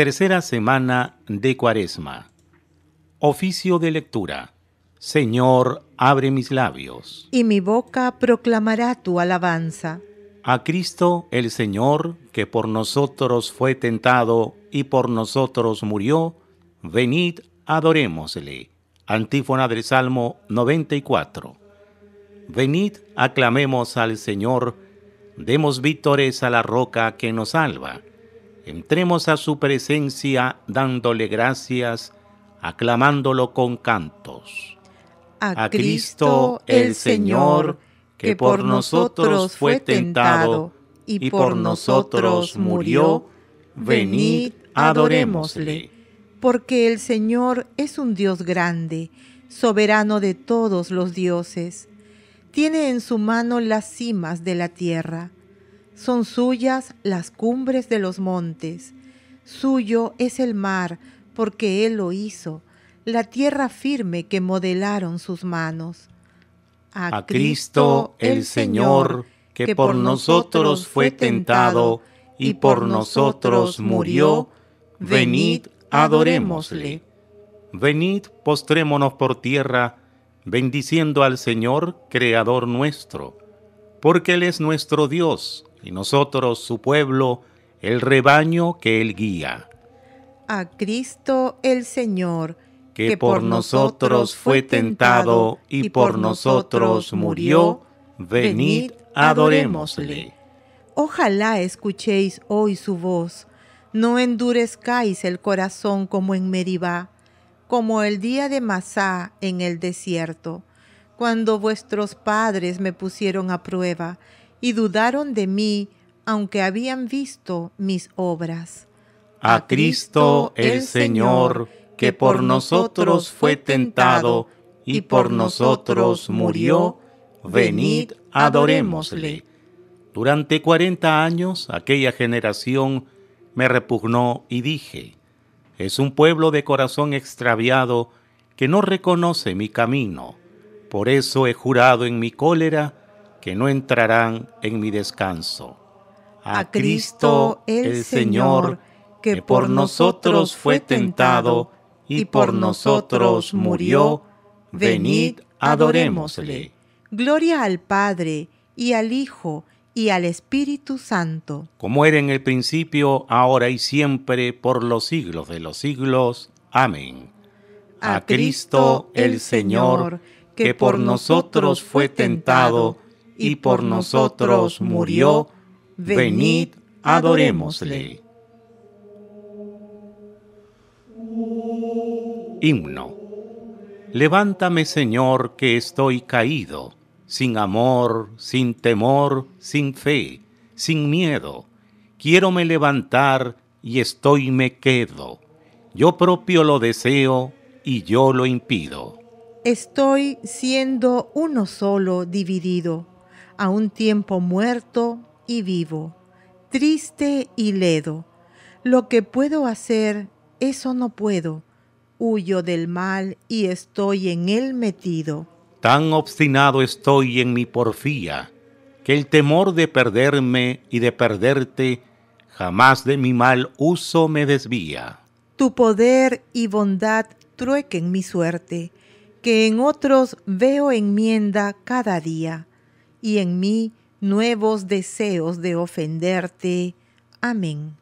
Tercera semana de Cuaresma. Oficio de lectura. Señor, abre mis labios. Y mi boca proclamará tu alabanza. A Cristo el Señor, que por nosotros fue tentado y por nosotros murió, venid, adorémosle. Antífona del Salmo 94. Venid, aclamemos al Señor, demos vítores a la roca que nos salva Entremos a su presencia dándole gracias, aclamándolo con cantos. A, Cristo el Señor, que por nosotros fue tentado y por nosotros murió, venid, adorémosle. Porque el Señor es un Dios grande, soberano de todos los dioses. Tiene en su mano las cimas de la tierra son suyas las cumbres de los montes, suyo es el mar, porque Él lo hizo, la tierra firme que modelaron sus manos. A, Cristo el Señor, que por nosotros fue tentado y por nosotros murió, venid, adorémosle. Venid, postrémonos por tierra, bendiciendo al Señor, Creador nuestro, porque Él es nuestro Dios y nosotros su pueblo, el rebaño que él guía. A Cristo el Señor, que, por nosotros fue tentado y por nosotros murió, venid, adorémosle. Ojalá escuchéis hoy su voz, no endurezcáis el corazón como en Meribá, como el día de Masá en el desierto, cuando vuestros padres me pusieron a prueba y dudaron de mí, aunque habían visto mis obras. A Cristo el Señor, que por nosotros fue tentado y por nosotros murió, venid, adorémosle. Durante cuarenta años aquella generación me repugnó y dije, es un pueblo de corazón extraviado que no reconoce mi camino. Por eso he jurado en mi cólera que no entrarán en mi descanso. A Cristo el Señor, que por nosotros fue tentado y por nosotros murió, venid, adorémosle. Gloria al Padre, y al Hijo, y al Espíritu Santo. Como era en el principio, ahora y siempre, por los siglos de los siglos. Amén. A Cristo el Señor, que por nosotros fue tentado y por nosotros murió, venid, adorémosle. Himno. Levántame, Señor, que estoy caído, sin amor, sin temor, sin fe, sin miedo. Quiero me levantar y estoy me quedo. Yo propio lo deseo y yo lo impido. Estoy siendo uno solo dividido a un tiempo muerto y vivo, triste y ledo. Lo que puedo hacer, eso no puedo. Huyo del mal y estoy en él metido. Tan obstinado estoy en mi porfía, que el temor de perderme y de perderte jamás de mi mal uso me desvía. Tu poder y bondad truequen mi suerte, que en otros veo enmienda cada día y en mí nuevos deseos de ofenderte. Amén.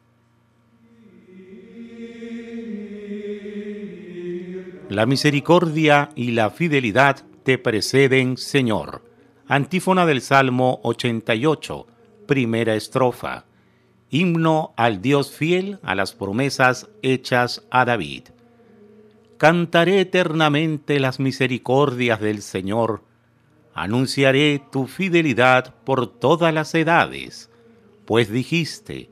La misericordia y la fidelidad te preceden, Señor. Antífona del Salmo 88, primera estrofa. Himno al Dios fiel a las promesas hechas a David. Cantaré eternamente las misericordias del Señor anunciaré tu fidelidad por todas las edades, pues dijiste,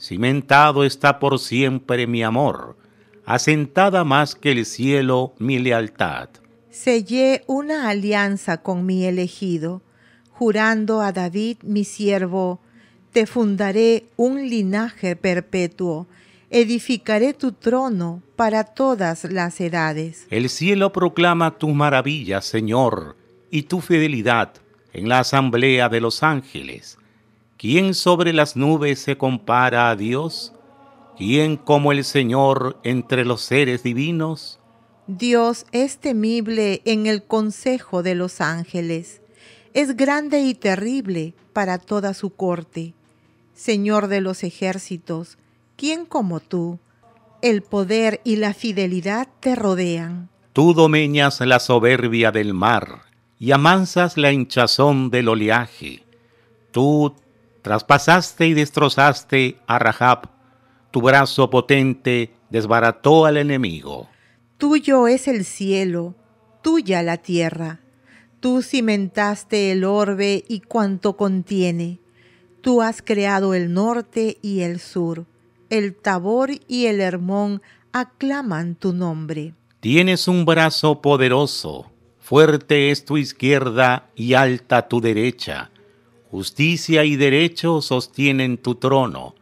cimentado está por siempre mi amor, asentada más que el cielo mi lealtad. Sellé una alianza con mi elegido, jurando a David mi siervo, te fundaré un linaje perpetuo, edificaré tu trono para todas las edades. El cielo proclama tus maravillas, Señor, y tu fidelidad en la asamblea de los ángeles. ¿Quién sobre las nubes se compara a Dios? ¿Quién como el Señor entre los seres divinos? Dios es temible en el consejo de los ángeles. Es grande y terrible para toda su corte. Señor de los ejércitos, ¿quién como tú? El poder y la fidelidad te rodean. Tú domeñas la soberbia del mar y amansas la hinchazón del oleaje. Tú traspasaste y destrozaste a Rahab tu brazo potente desbarató al enemigo. Tuyo es el cielo, tuya la tierra. Tú cimentaste el orbe y cuanto contiene. Tú has creado el norte y el sur. El Tabor y el Hermón aclaman tu nombre. Tienes un brazo poderoso, fuerte es tu izquierda y alta tu derecha. Justicia y derecho sostienen tu trono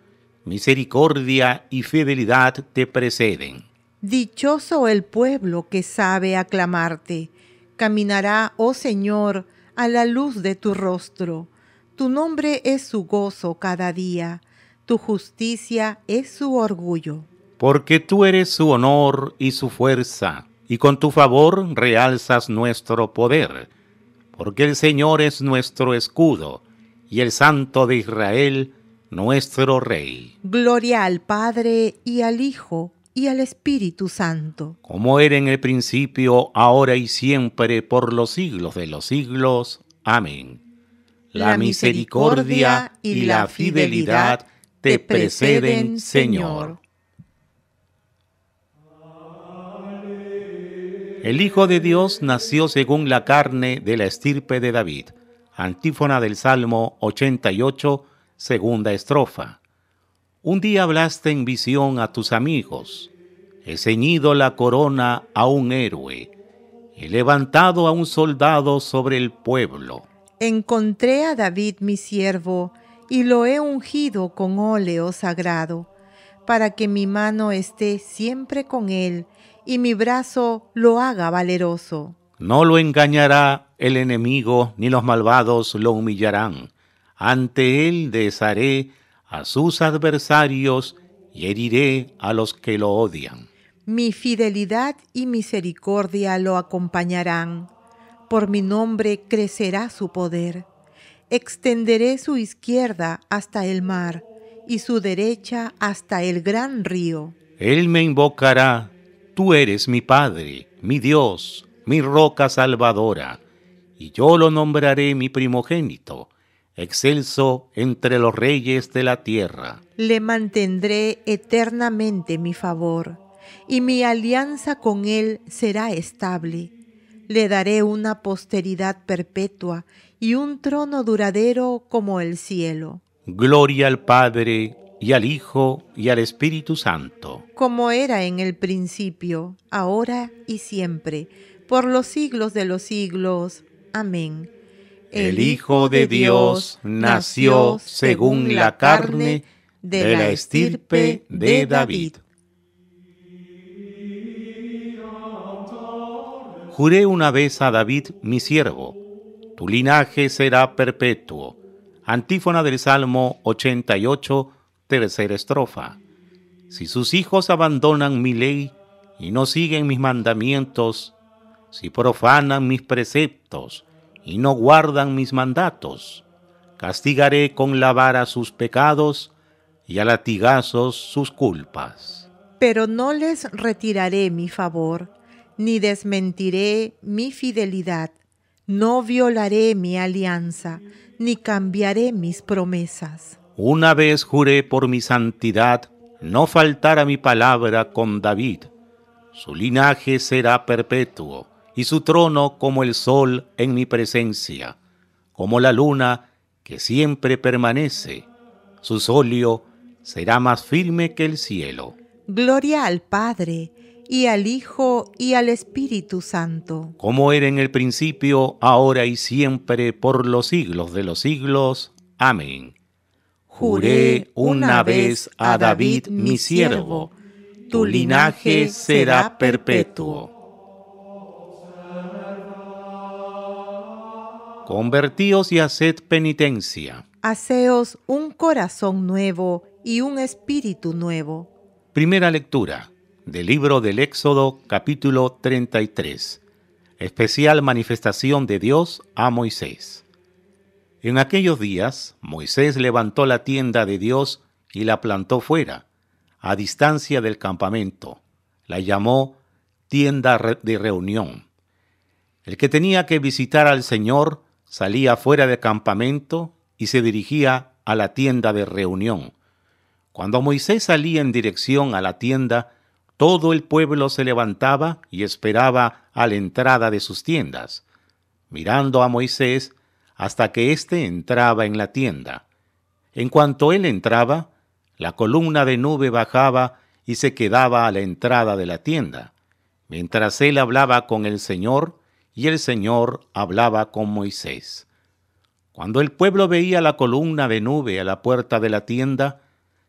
misericordia y fidelidad te preceden. Dichoso el pueblo que sabe aclamarte. Caminará, oh Señor, a la luz de tu rostro. Tu nombre es su gozo cada día, tu justicia es su orgullo. Porque tú eres su honor y su fuerza, y con tu favor realzas nuestro poder. Porque el Señor es nuestro escudo, y el Santo de Israel nuestro Rey. Gloria al Padre y al Hijo y al Espíritu Santo. Como era en el principio, ahora y siempre, por los siglos de los siglos. Amén. La, misericordia y la fidelidad te preceden, Señor. El Hijo de Dios nació según la carne de la estirpe de David. Antífona del Salmo 88 Segunda estrofa. Un día hablaste en visión a tus amigos. He ceñido la corona a un héroe. He levantado a un soldado sobre el pueblo. Encontré a David mi siervo y lo he ungido con óleo sagrado, para que mi mano esté siempre con él y mi brazo lo haga valeroso. No lo engañará el enemigo, ni los malvados lo humillarán ante él desharé a sus adversarios y heriré a los que lo odian. Mi fidelidad y misericordia lo acompañarán. Por mi nombre crecerá su poder. Extenderé su izquierda hasta el mar y su derecha hasta el gran río. Él me invocará, tú eres mi Padre, mi Dios, mi roca salvadora, y yo lo nombraré mi primogénito excelso entre los reyes de la tierra. Le mantendré eternamente mi favor, y mi alianza con él será estable. Le daré una posteridad perpetua y un trono duradero como el cielo. Gloria al Padre, y al Hijo, y al Espíritu Santo. Como era en el principio, ahora y siempre, por los siglos de los siglos. Amén el Hijo de Dios nació según la carne de la estirpe de David. Juré una vez a David mi siervo, tu linaje será perpetuo. Antífona del Salmo 88, tercera estrofa. Si sus hijos abandonan mi ley y no siguen mis mandamientos, si profanan mis preceptos, y no guardan mis mandatos. Castigaré con la vara sus pecados y a latigazos sus culpas. Pero no les retiraré mi favor, ni desmentiré mi fidelidad. No violaré mi alianza, ni cambiaré mis promesas. Una vez juré por mi santidad no faltar a mi palabra con David. Su linaje será perpetuo y su trono como el sol en mi presencia, como la luna que siempre permanece. Su solio será más firme que el cielo. Gloria al Padre, y al Hijo, y al Espíritu Santo. Como era en el principio, ahora y siempre, por los siglos de los siglos. Amén. Juré una vez a David mi siervo, tu linaje será perpetuo. Convertíos y haced penitencia. Haceos un corazón nuevo y un espíritu nuevo. Primera lectura del libro del Éxodo capítulo 33. Especial manifestación de Dios a Moisés. En aquellos días, Moisés levantó la tienda de Dios y la plantó fuera, a distancia del campamento. La llamó tienda de reunión. El que tenía que visitar al Señor salía fuera del campamento y se dirigía a la tienda de reunión. Cuando Moisés salía en dirección a la tienda, todo el pueblo se levantaba y esperaba a la entrada de sus tiendas, mirando a Moisés hasta que éste entraba en la tienda. En cuanto él entraba, la columna de nube bajaba y se quedaba a la entrada de la tienda, mientras él hablaba con el Señor y el Señor hablaba con Moisés. Cuando el pueblo veía la columna de nube a la puerta de la tienda,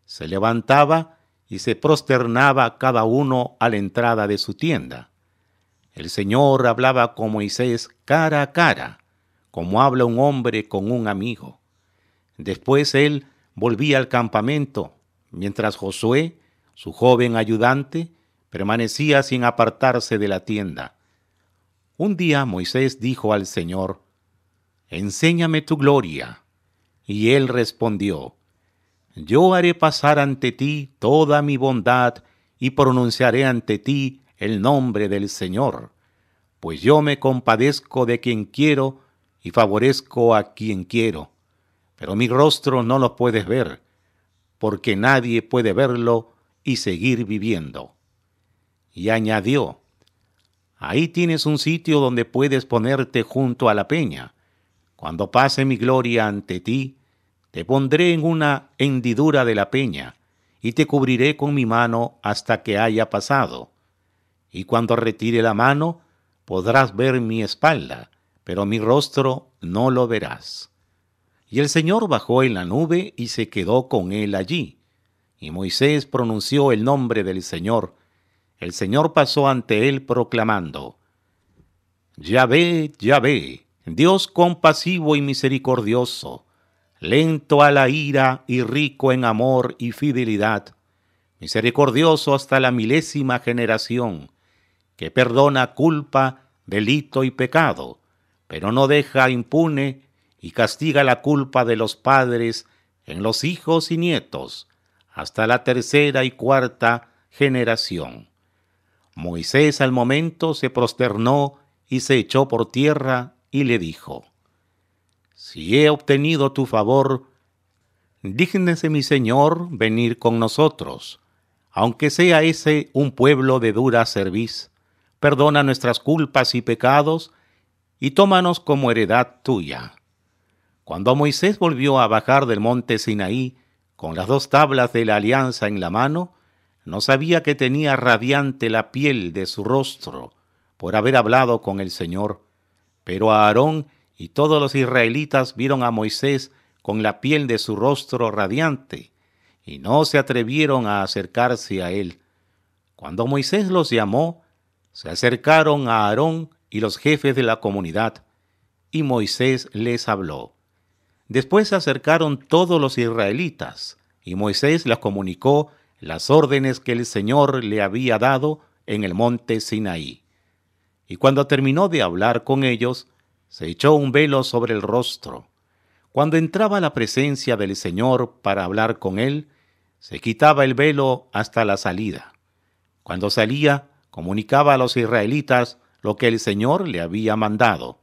se levantaba y se prosternaba cada uno a la entrada de su tienda. El Señor hablaba con Moisés cara a cara, como habla un hombre con un amigo. Después él volvía al campamento, mientras Josué, su joven ayudante, permanecía sin apartarse de la tienda. Un día Moisés dijo al Señor, Enséñame tu gloria. Y él respondió, yo haré pasar ante ti toda mi bondad y pronunciaré ante ti el nombre del Señor, pues yo me compadezco de quien quiero y favorezco a quien quiero. Pero mi rostro no lo puedes ver, porque nadie puede verlo y seguir viviendo. Y añadió, Ahí tienes un sitio donde puedes ponerte junto a la peña. Cuando pase mi gloria ante ti, te pondré en una hendidura de la peña, y te cubriré con mi mano hasta que haya pasado. Y cuando retire la mano, podrás ver mi espalda, pero mi rostro no lo verás. Y el Señor bajó en la nube y se quedó con él allí. Y Moisés pronunció el nombre del Señor. El Señor pasó ante él proclamando, Yahvé, Yahvé, Dios compasivo y misericordioso, lento a la ira y rico en amor y fidelidad, misericordioso hasta la milésima generación, que perdona culpa, delito y pecado, pero no deja impune y castiga la culpa de los padres en los hijos y nietos, hasta la tercera y cuarta generación. Moisés al momento se prosternó y se echó por tierra y le dijo, si he obtenido tu favor, dígnese mi Señor venir con nosotros, aunque sea ese un pueblo de dura cerviz. Perdona nuestras culpas y pecados, y tómanos como heredad tuya. Cuando Moisés volvió a bajar del monte Sinaí, con las dos tablas de la alianza en la mano, no sabía que tenía radiante la piel de su rostro, por haber hablado con el Señor. Pero Aarón y todos los israelitas vieron a Moisés con la piel de su rostro radiante, y no se atrevieron a acercarse a él. Cuando Moisés los llamó, se acercaron a Aarón y los jefes de la comunidad, y Moisés les habló. Después se acercaron todos los israelitas, y Moisés les comunicó las órdenes que el Señor le había dado en el monte Sinaí. Y cuando terminó de hablar con ellos, se echó un velo sobre el rostro. Cuando entraba a la presencia del Señor para hablar con él, se quitaba el velo hasta la salida. Cuando salía, comunicaba a los israelitas lo que el Señor le había mandado.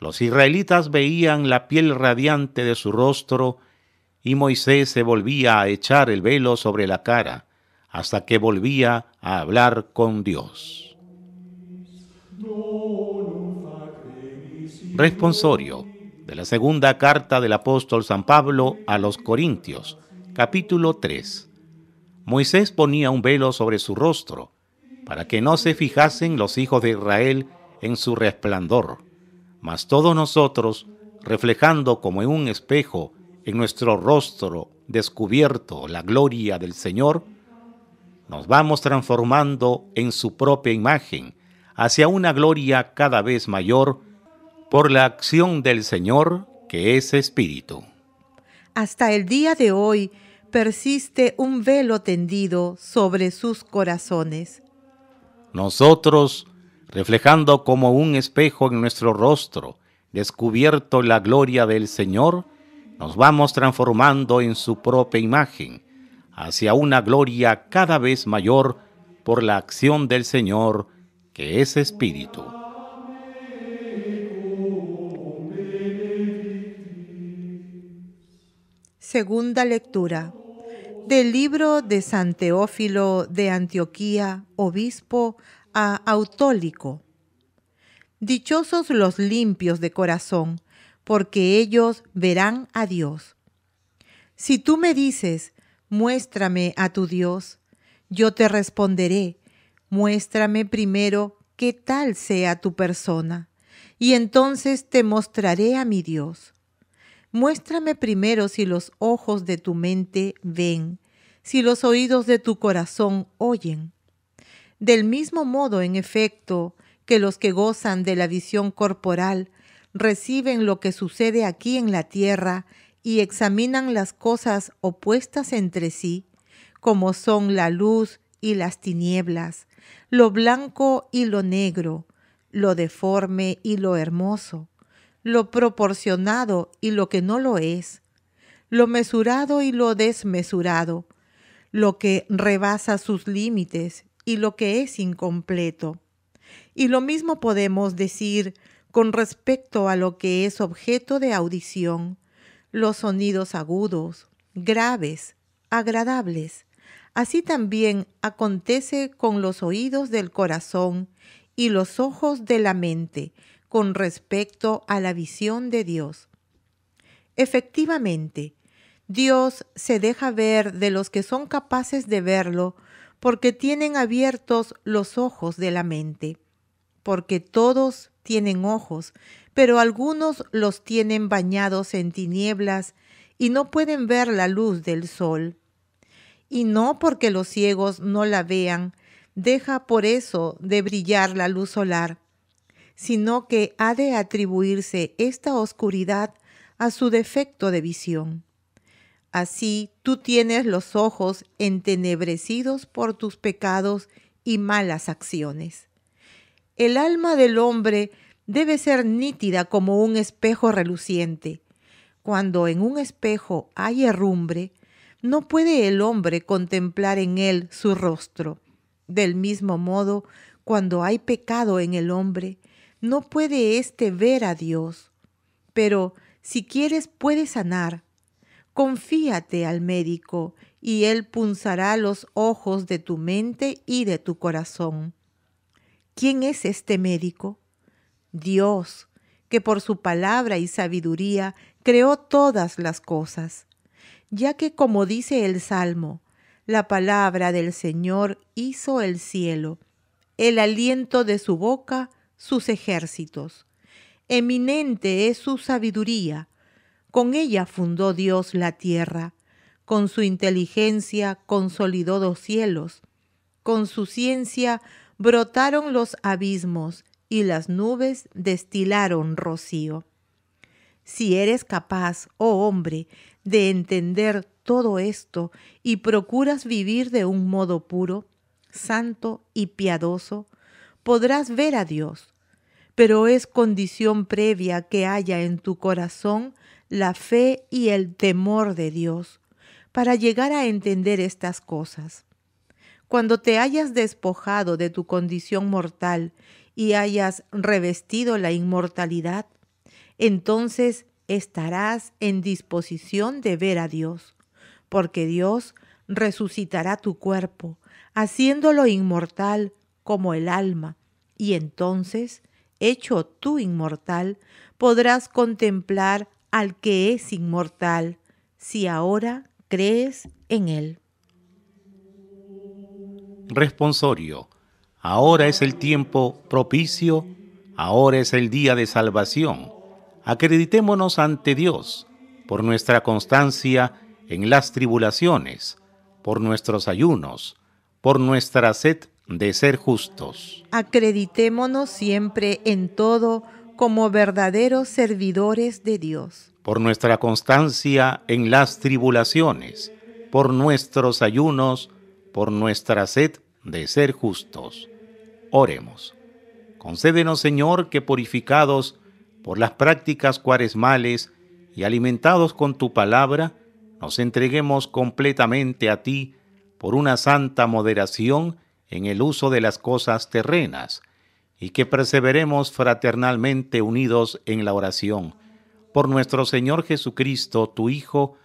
Los israelitas veían la piel radiante de su rostro y Moisés se volvía a echar el velo sobre la cara hasta que volvía a hablar con Dios. Responsorio de la segunda carta del apóstol San Pablo a los Corintios, capítulo 3. Moisés ponía un velo sobre su rostro, para que no se fijasen los hijos de Israel en su resplandor, mas todos nosotros, reflejando como en un espejo en nuestro rostro descubierto la gloria del Señor, nos vamos transformando en su propia imagen hacia una gloria cada vez mayor por la acción del Señor que es Espíritu. Hasta el día de hoy persiste un velo tendido sobre sus corazones. Nosotros, reflejando como un espejo en nuestro rostro, descubierto la gloria del Señor, nos vamos transformando en su propia imagen, hacia una gloria cada vez mayor por la acción del Señor, que es Espíritu. Segunda lectura del libro de San Teófilo de Antioquía, obispo a Autólico. Dichosos los limpios de corazón, porque ellos verán a Dios. Si tú me dices, muéstrame a tu Dios, yo te responderé, muéstrame primero qué tal sea tu persona, y entonces te mostraré a mi Dios. Muéstrame primero si los ojos de tu mente ven, si los oídos de tu corazón oyen. Del mismo modo, en efecto, que los que gozan de la visión corporal reciben lo que sucede aquí en la tierra y examinan las cosas opuestas entre sí, como son la luz y las tinieblas, lo blanco y lo negro, lo deforme y lo hermoso lo proporcionado y lo que no lo es, lo mesurado y lo desmesurado, lo que rebasa sus límites y lo que es incompleto. Y lo mismo podemos decir con respecto a lo que es objeto de audición, los sonidos agudos, graves, agradables. Así también acontece con los oídos del corazón y los ojos de la mente, con respecto a la visión de Dios. Efectivamente, Dios se deja ver de los que son capaces de verlo porque tienen abiertos los ojos de la mente, porque todos tienen ojos, pero algunos los tienen bañados en tinieblas y no pueden ver la luz del sol. Y no porque los ciegos no la vean, deja por eso de brillar la luz solar, sino que ha de atribuirse esta oscuridad a su defecto de visión. Así tú tienes los ojos entenebrecidos por tus pecados y malas acciones. El alma del hombre debe ser nítida como un espejo reluciente. Cuando en un espejo hay herrumbre, no puede el hombre contemplar en él su rostro. Del mismo modo, cuando hay pecado en el hombre, no puede éste ver a Dios. Pero si quieres puedes sanar. Confíate al médico y él punzará los ojos de tu mente y de tu corazón. ¿Quién es este médico? Dios, que por su palabra y sabiduría creó todas las cosas, ya que como dice el Salmo, la palabra del Señor hizo el cielo, el aliento de su boca sus ejércitos. Eminente es su sabiduría. Con ella fundó Dios la tierra. Con su inteligencia consolidó los cielos. Con su ciencia brotaron los abismos y las nubes destilaron rocío. Si eres capaz, oh hombre, de entender todo esto y procuras vivir de un modo puro, santo y piadoso, podrás ver a Dios pero es condición previa que haya en tu corazón la fe y el temor de Dios para llegar a entender estas cosas. Cuando te hayas despojado de tu condición mortal y hayas revestido la inmortalidad, entonces estarás en disposición de ver a Dios, porque Dios resucitará tu cuerpo, haciéndolo inmortal como el alma, y entonces hecho tú inmortal, podrás contemplar al que es inmortal, si ahora crees en él. Responsorio. Ahora es el tiempo propicio, ahora es el día de salvación. Acreditémonos ante Dios por nuestra constancia en las tribulaciones, por nuestros ayunos, por nuestra sed de ser justos. Acreditémonos siempre en todo como verdaderos servidores de Dios. Por nuestra constancia en las tribulaciones, por nuestros ayunos, por nuestra sed de ser justos. Oremos. Concédenos, Señor, que purificados por las prácticas cuaresmales y alimentados con tu palabra, nos entreguemos completamente a ti por una santa moderación en el uso de las cosas terrenas, y que perseveremos fraternalmente unidos en la oración, por nuestro Señor Jesucristo, tu Hijo,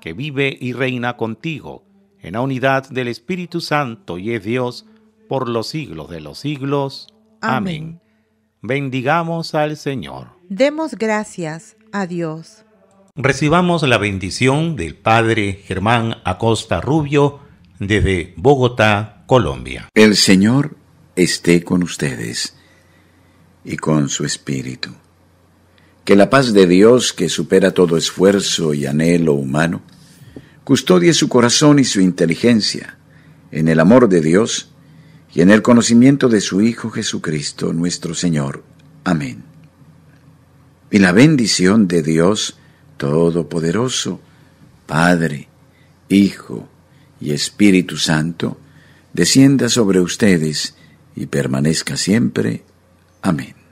que vive y reina contigo, en la unidad del Espíritu Santo y es Dios, por los siglos de los siglos. Amén. Bendigamos al Señor. Demos gracias a Dios. Recibamos la bendición del Padre Germán Acosta Rubio desde Bogotá, Colombia. El Señor esté con ustedes y con su Espíritu. Que la paz de Dios, que supera todo esfuerzo y anhelo humano, custodie su corazón y su inteligencia en el amor de Dios y en el conocimiento de su Hijo Jesucristo nuestro Señor. Amén. Y la bendición de Dios Todopoderoso, Padre, Hijo y Espíritu Santo, descienda sobre ustedes y permanezca siempre. Amén.